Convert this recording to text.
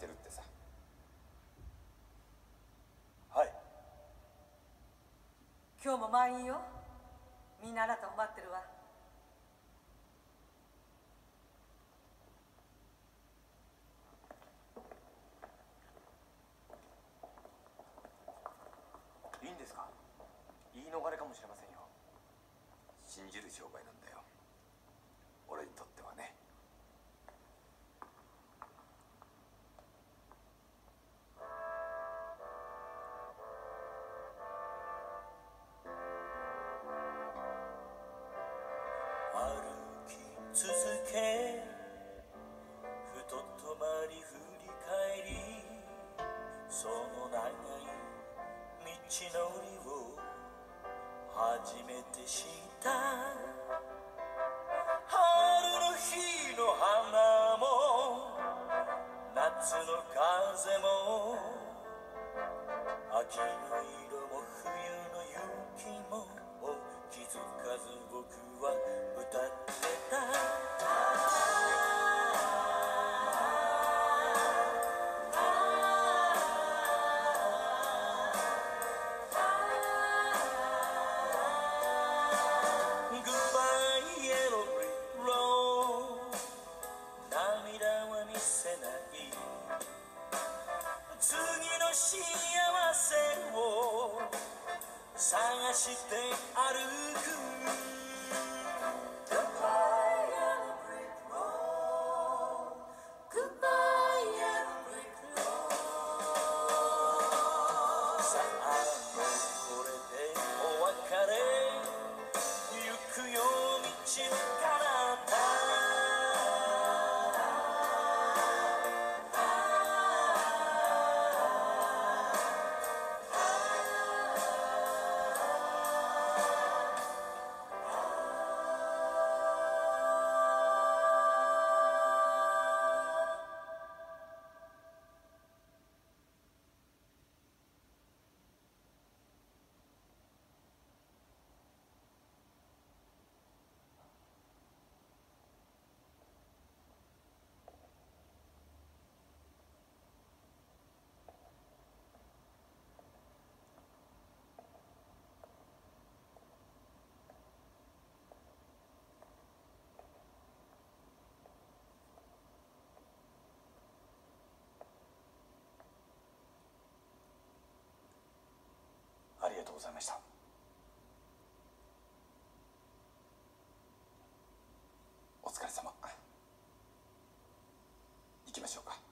してるってさ。はい。今日も満員よ。みんなあなたを待ってるわ。いいんですか？言い逃れかもしれませんよ。信じる商売なんだよ。俺にとってき続けふと止まり振り返りその長い道のりを初めて知った。春の日の花も夏の風も秋の色して歩くこれでお別れ行くよ道ございました。お疲れ様。行きましょうか。